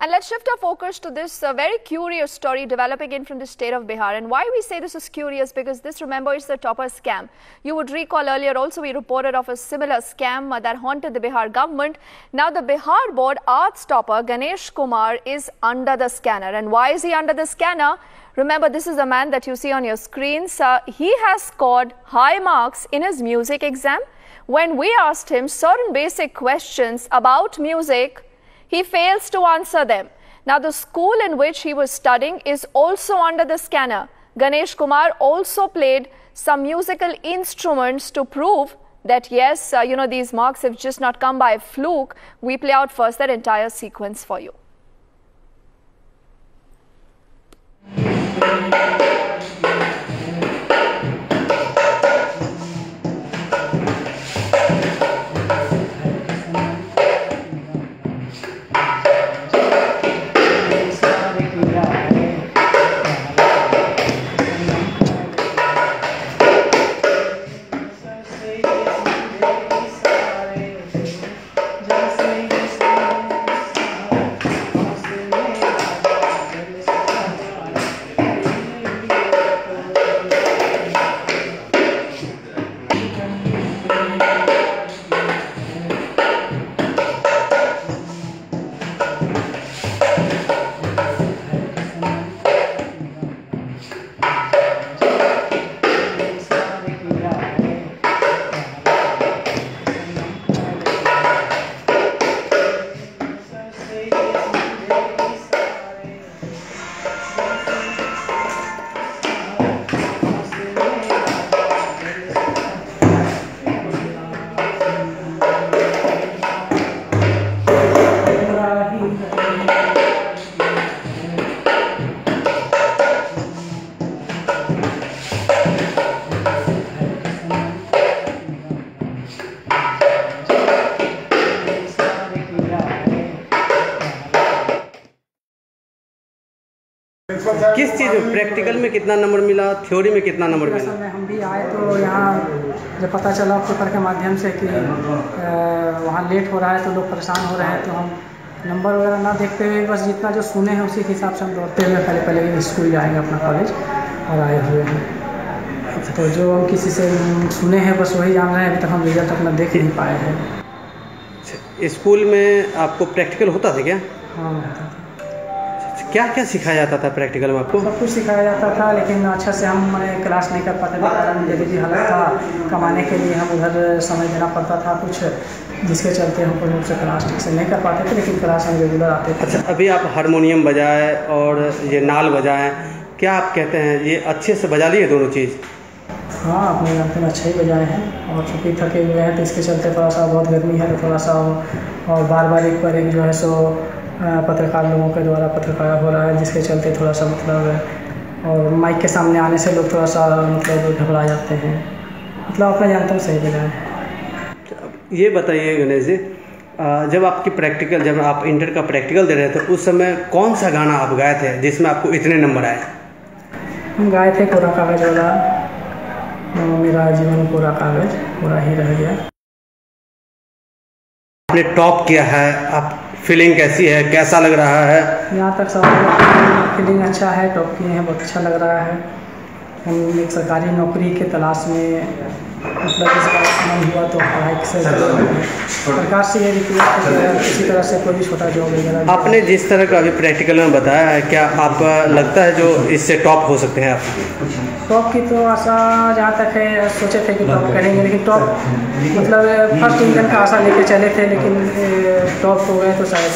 And let's shift our focus to this uh, very curious story developing in from the state of Bihar. And why we say this is curious because this, remember, is the topper scam. You would recall earlier also we reported of a similar scam uh, that haunted the Bihar government. Now the Bihar board arts topper Ganesh Kumar is under the scanner. And why is he under the scanner? Remember, this is the man that you see on your screens. Uh, he has scored high marks in his music exam. When we asked him certain basic questions about music, he fails to answer them. Now, the school in which he was studying is also under the scanner. Ganesh Kumar also played some musical instruments to prove that yes, uh, you know, these marks have just not come by fluke. We play out first that entire sequence for you. Thank you. किस चीज़ में? Practical में कितना number मिला? Theory में कितना number मिला? में हम भी आए तो यहाँ जब पता चला पेपर के माध्यम से कि वहाँ लेट हो रहा है तो लोग परेशान हो रहे हैं तो हम नंबर वगैरह ना देखते हुए बस जितना जो सुने हैं उसी के हिसाब से हम दौड़ते हुए पहले पहले स्कूल जाएँगे अपना कॉलेज और आए हुए हैं। तो जो हम किसी से सुने हैं बस वही जान रहे हैं अभी तक हम रिज़ल्ट अपना देख नहीं पाए हैं। स्कूल में आपको प्रैक्टिकल होता था क्या? हाँ होता था। क्या क्या सिखाया जाता था प्रैक्टिकल में आपको? सब कुछ सिखाया जाता था लेकिन अच्छा से हम क्लास नहीं कर पाते थे कारण गरीबी हालत था कमाने के लिए हम उधर समय देना पड़ता था कुछ जिसके चलते हम पूर्ण रूप से क्लास ठीक से नहीं कर पाते थे लेकिन क्लास हम रेगुलर आते थे। अच्छा अभी आप हारमोनियम बजाए और ये नाल बजाएँ क्या आप कहते हैं ये अच्छे से बजा लिए दोनों चीज़? हाँ अपने जानते में अच्छे ही बजाए हैं और चूँकि थके हुए हैं तो इसके चलते थोड़ा सा बहुत गर्मी है तो थोड़ा सा और बार बार एक पर एक जो है सो पत्रकार लोगों के द्वारा पत्रकार हो रहा है जिसके चलते थोड़ा सा मतलब और माइक के सामने आने से लोग थोड़ा सा मतलब घबरा जाते हैं। मतलब अपना जानते हैं सही बजाए हैं। ये बताइए गणेश जी जब आपकी प्रैक्टिकल जब आप इंटर का प्रैक्टिकल दे रहे थे उस समय कौन सा गाना आप गाए थे जिसमें आपको इतने नंबर आए? हम गाए थे कोरा कागज़ वाला। मेरा जीवन कोरा कागज़ पूरा ही रह गया। आपने टॉप किया है आप फीलिंग कैसी है? कैसा लग रहा है? यहाँ तक सब फीलिंग अच्छा है टॉप किए हैं, बहुत अच्छा लग रहा है। हम एक सरकारी नौकरी के तलाश में मतलब नहीं हुआ तो पढ़ाई से सरकार से ये रिक्वेस्ट है किसी तरह से कोई भी छोटा जॉब वगैरह आपने जिस तरह का अभी प्रैक्टिकल में बताया है क्या आपका लगता है जो इससे टॉप हो सकते हैं आप? टॉप की तो आशा जहाँ तक है सोचे थे कि टॉप करेंगे लेकिन टॉप मतलब फ़र्स्ट डिवीज़न का आशा लेके चले थे लेकिन टॉप हो गए तो शायद।